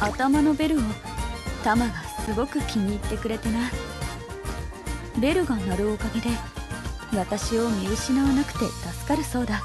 頭のベルを。タマがすごく気に入ってくれてな。ベルが鳴るおかげで私を見失わなくて助かるそうだ。